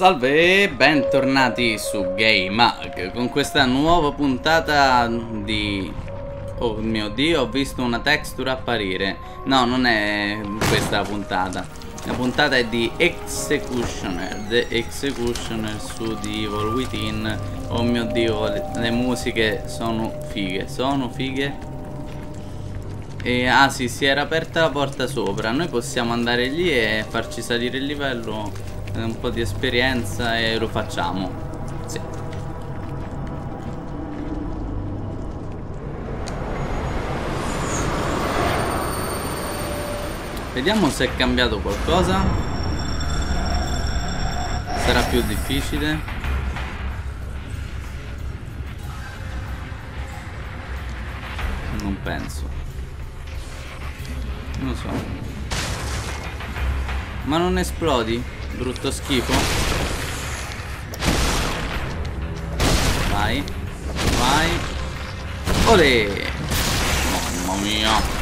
Salve e bentornati su GameHug con questa nuova puntata di... Oh mio dio, ho visto una texture apparire. No, non è questa la puntata. La puntata è di Executioner. The Executioner su The Evil Within. Oh mio dio, le, le musiche sono fighe. Sono fighe. E, ah sì, si era aperta la porta sopra. Noi possiamo andare lì e farci salire il livello un po' di esperienza e lo facciamo. Sì. Vediamo se è cambiato qualcosa. Sarà più difficile. Non penso. Non lo so. Ma non esplodi? Brutto schifo. Vai. Vai. Olè. Mamma mia.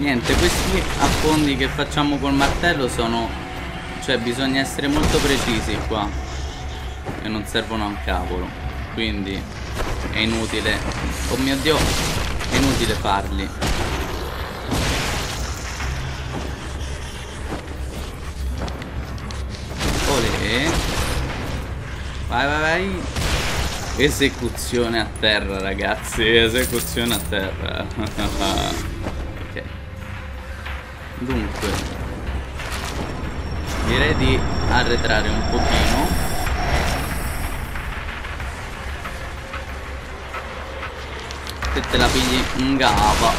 Niente, questi affondi che facciamo col martello sono... Cioè bisogna essere molto precisi qua. E non servono a un cavolo. Quindi è inutile. Oh mio dio È inutile farli. Olè. Vai vai vai. Esecuzione a terra ragazzi Esecuzione a terra Dunque Direi di arretrare un pochino. Se te la pigli in gava.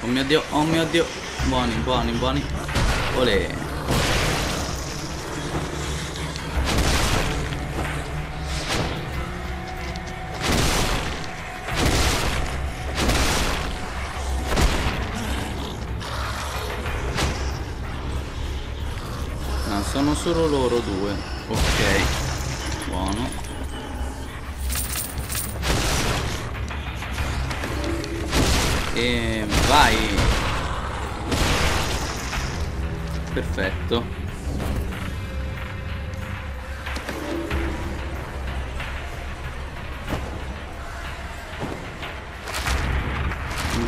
Oh mio dio, oh mio dio. Buoni, buoni, buoni. Olè solo loro due. Ok. Buono. E vai. Perfetto.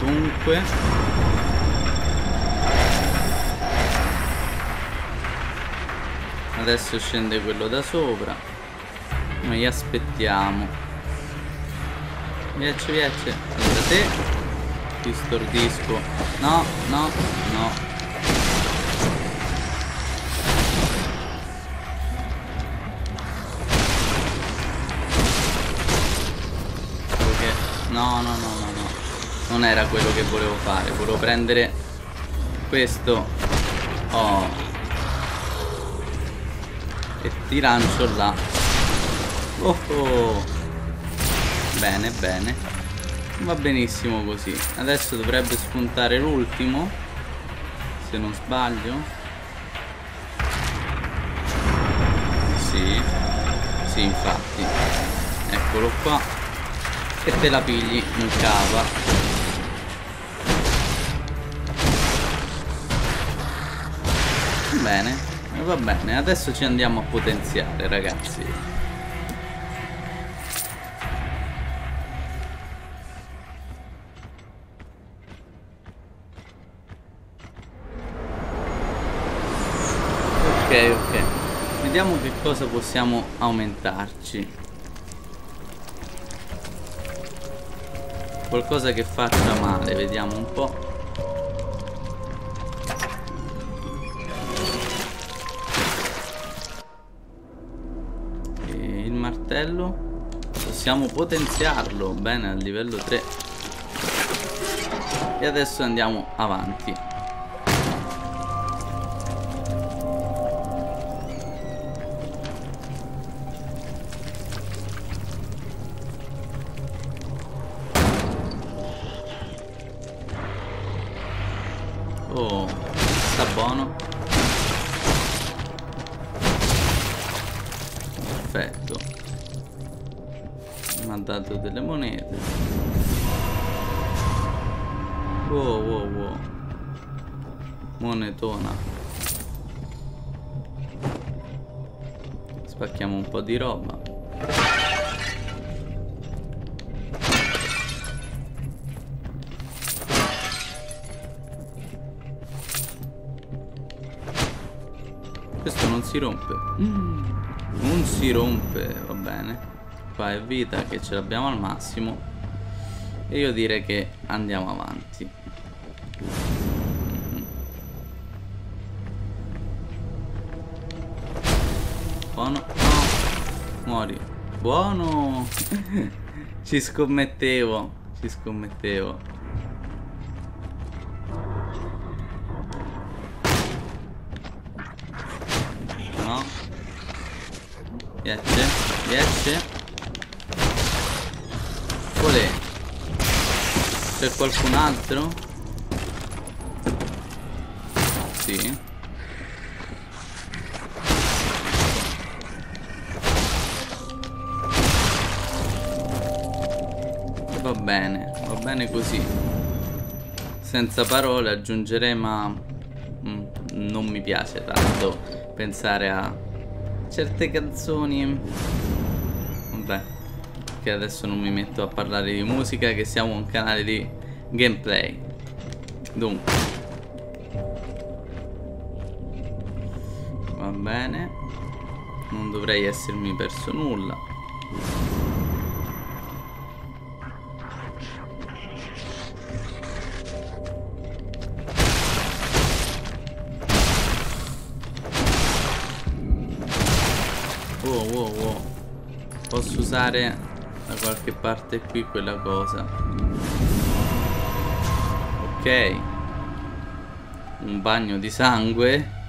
Dunque Adesso scende quello da sopra. Noi aspettiamo. Viace, viace Allora te. Ti stordisco. No, no, no. Okay. No, no, no, no, no. Non era quello che volevo fare. Volevo prendere Questo. Oh ti lancio là. Oh, oh. bene bene. Va benissimo così. Adesso dovrebbe spuntare l'ultimo se non sbaglio. Sì sì infatti. Eccolo qua. E te la pigli in cava. Bene va bene, adesso ci andiamo a potenziare, ragazzi. Ok, ok. Vediamo che cosa possiamo aumentarci. Qualcosa che faccia male, vediamo un po'. Martello possiamo potenziarlo bene al livello 3 e adesso andiamo avanti. Oh sta buono. Dato delle monete. Wow, wow, wow. Monetona. Spacchiamo un po' di roba. Questo non si rompe. Mm. Non si rompe, va bene. Qua è vita che ce l'abbiamo al massimo. E io direi che andiamo avanti. Buono. No. Muori. Buono. ci scommettevo. Ci scommettevo. Riesce? Riesce? Olè C'è qualcun altro? Sì. Va bene, va bene così. Senza parole aggiungerei ma mm, Non mi piace tanto pensare a certe canzoni. Vabbè Che adesso non mi metto a parlare di musica Che siamo un canale di gameplay. Dunque. Va bene. Non dovrei essermi perso nulla. Usare da qualche parte qui quella cosa. Ok. Un bagno di sangue.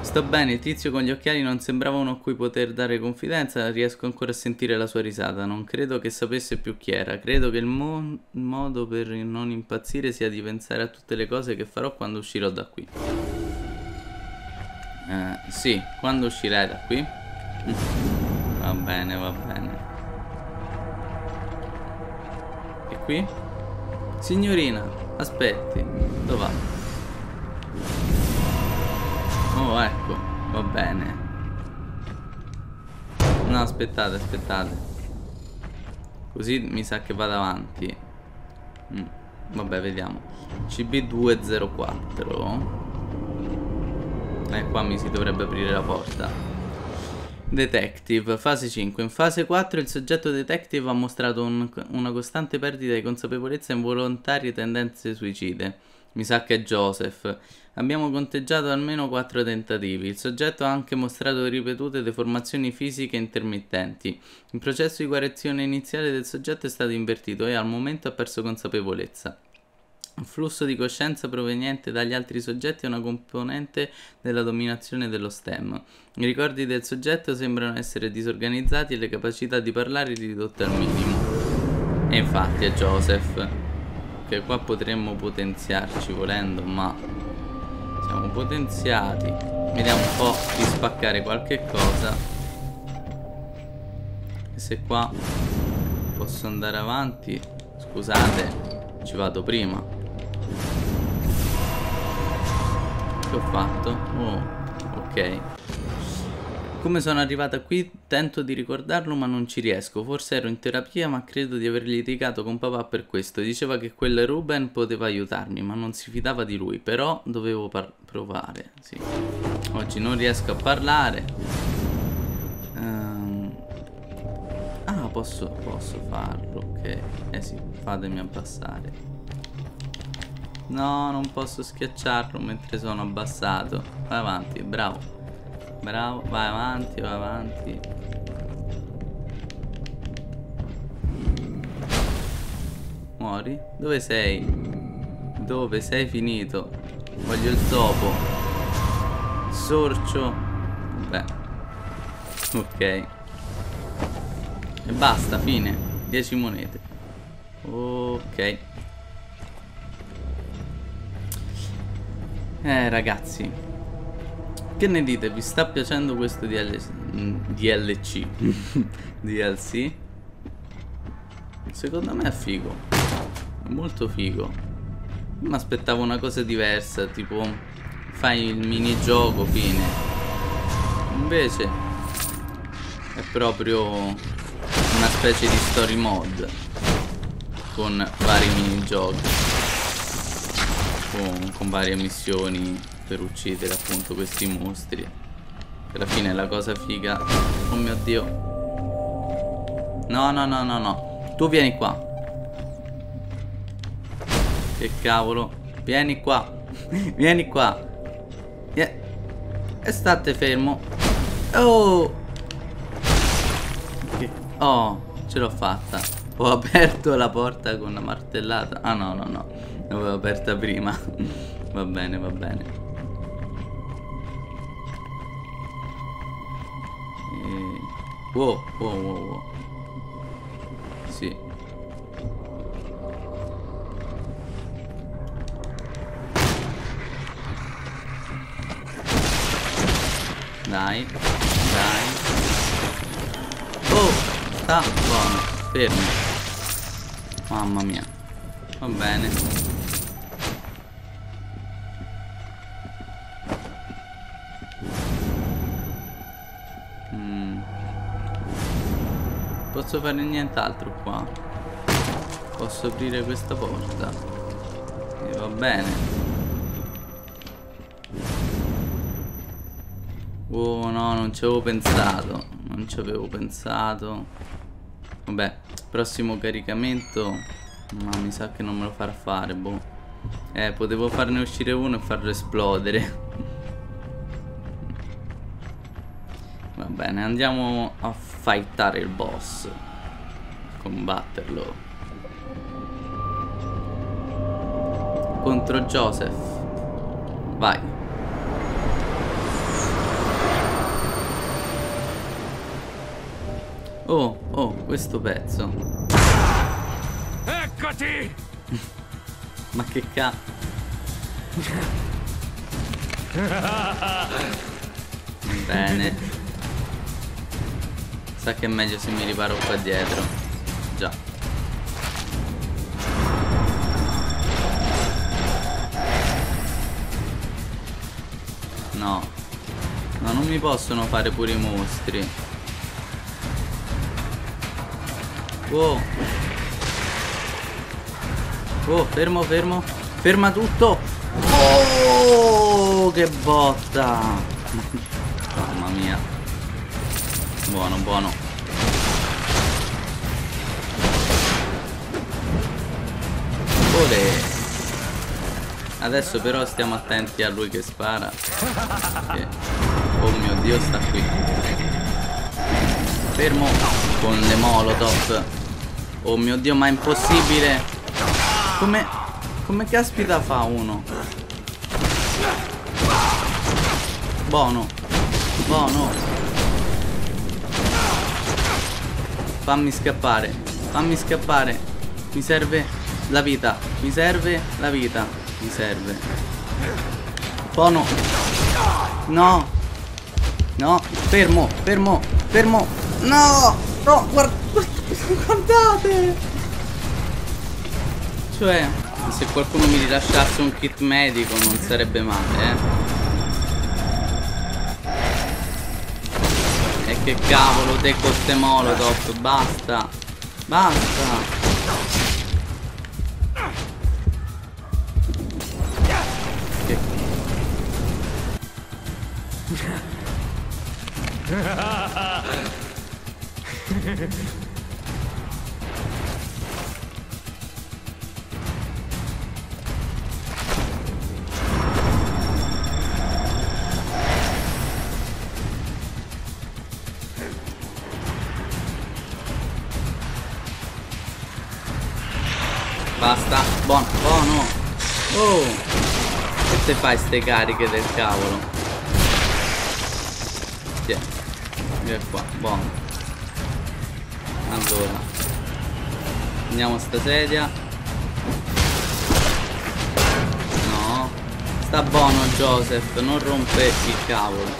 Sto bene il tizio con gli occhiali non sembrava uno a cui poter dare confidenza. Riesco ancora a sentire la sua risata. Non credo che sapesse più chi era. Credo che il mo modo per non impazzire sia di pensare a tutte le cose che farò quando uscirò da qui. Eh, sì quando uscirai da qui. Va bene, va bene. Qui? Signorina, aspetti. Dove va? Oh, ecco. Va bene. No, aspettate, aspettate. Così mi sa che vado avanti. Mm. Vabbè, vediamo. CB204. E eh, qua mi si dovrebbe aprire la porta. Detective, fase 5. In fase 4 il soggetto detective ha mostrato un, una costante perdita di consapevolezza e involontarie tendenze suicide. Mi sa che è Joseph. Abbiamo conteggiato almeno 4 tentativi. Il soggetto ha anche mostrato ripetute deformazioni fisiche intermittenti. Il processo di guarizione iniziale del soggetto è stato invertito e al momento ha perso consapevolezza. Il flusso di coscienza proveniente dagli altri soggetti è una componente della dominazione dello STEM. I ricordi del soggetto sembrano essere disorganizzati e le capacità di parlare ridotte al minimo. E infatti è Joseph, che qua potremmo potenziarci volendo, ma siamo potenziati. Vediamo un po' di spaccare qualche cosa. E se qua posso andare avanti, scusate, ci vado prima. Che ho fatto? Oh, ok. Come sono arrivata qui tento di ricordarlo ma non ci riesco. Forse ero in terapia ma credo di aver litigato con papà per questo. Diceva che quel Ruben poteva aiutarmi ma non si fidava di lui. Però dovevo provare. Sì. Oggi non riesco a parlare. Um... Ah, posso, posso farlo. Ok. Eh sì, fatemi abbassare. No, non posso schiacciarlo mentre sono abbassato. Vai avanti, bravo. Bravo, vai avanti, vai avanti. Muori? Dove sei? Dove sei finito? Voglio il topo. Sorcio. Beh. Ok. E basta, fine. 10 monete. Ok. Eh ragazzi Che ne dite? Vi sta piacendo questo DL... DLC? DLC? Secondo me è figo È molto figo Mi aspettavo una cosa diversa Tipo Fai il minigioco fine Invece È proprio Una specie di story mode Con vari minigiochi con, con varie missioni per uccidere appunto questi mostri. Alla fine la cosa figa oh mio dio. No no no no no. Tu vieni qua. Che cavolo. Vieni qua. Vieni qua. E state fermo. Oh. Oh ce l'ho fatta. Ho aperto la porta con la martellata. Ah no no no L'avevo aperta prima. va bene, va bene. E... Wow, wow, wow, wow. Sì. Dai, dai. Oh, sta buono, fermo. Mamma mia. Va bene. Posso fare nient'altro qua? Posso aprire questa porta? E va bene. Oh no, non ci avevo pensato. Non ci avevo pensato. Vabbè, prossimo caricamento. Ma mi sa che non me lo farà fare, boh. Eh, potevo farne uscire uno e farlo esplodere bene, andiamo a fightare il boss. Combatterlo. Contro Joseph. Vai. Oh, oh, questo pezzo. Eccoti! Ma che cazzo? Bene. Sa che è meglio se mi riparo qua dietro. Già. No. No non mi possono fare pure i mostri. Wow Oh fermo fermo. Ferma tutto. Oh che botta. Mamma mia Buono, buono. Ole. Adesso però stiamo attenti a lui che spara. Che... Oh mio dio, sta qui. Fermo con le molotov. Oh mio dio, ma è impossibile. Come... Come caspita fa uno? Buono. Buono. Fammi scappare. Fammi scappare. Mi serve la vita. Mi serve la vita. Mi serve. Bono No. No. Fermo. Fermo. Fermo. No. No. Guarda, Guardate. Cioè Se qualcuno mi rilasciasse un kit medico Non sarebbe male eh che cavolo te con ste molotov Basta Basta che... Basta. Te fai ste cariche del cavolo? Tieni. Vieni qua. Buono. Allora. Andiamo sta sedia. No. Sta buono Joseph, non rompe il cavolo.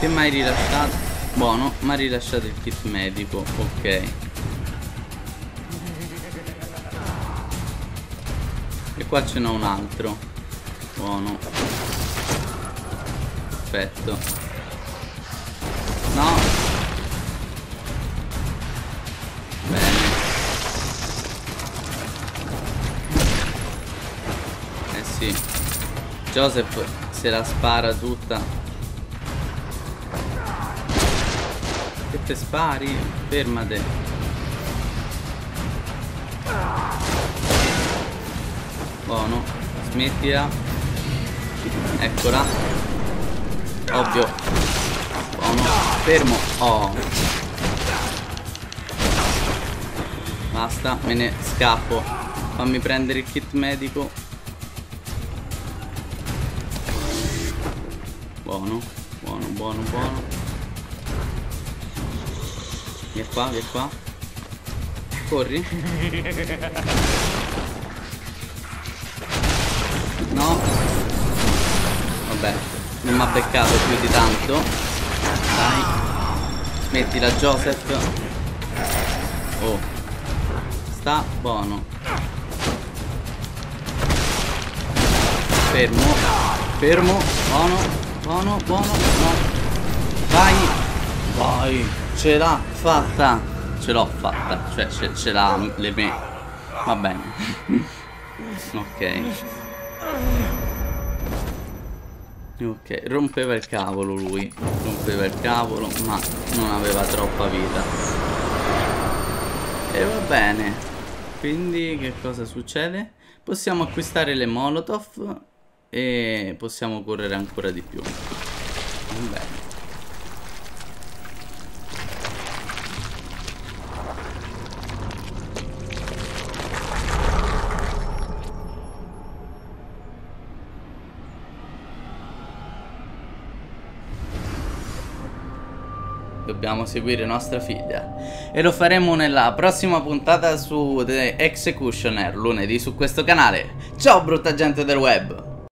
Che mai rilasciato? Buono, ma rilasciato il kit medico, ok. E qua ce n'è un altro. Buono. Perfetto. No. Bene. Eh sì. Joseph se la spara tutta. Che te spari? Fermate. Buono. Smettila. Eccola. Ovvio. Buono. Fermo. Oh. Basta, me ne scappo. Fammi prendere il kit medico. Buono, buono, buono, buono. Vieni qua, vieni qua. Corri. No. Vabbè, non mi ha beccato più di tanto. Dai. Smettila Joseph. Oh. Sta buono. Fermo. Fermo. Buono. Buono, buono. No. Vai. Vai. Ce l'ha fatta. Ce l'ho fatta. Cioè, ce, ce l'ha le me. Va bene. ok. Ok, rompeva il cavolo lui. Rompeva il cavolo, ma non aveva troppa vita. E va bene. Quindi che cosa succede? Possiamo acquistare le molotov e possiamo correre ancora di più. Va bene. Dobbiamo seguire nostra figlia. E lo faremo nella prossima puntata su The Executioner lunedì su questo canale. Ciao brutta gente del web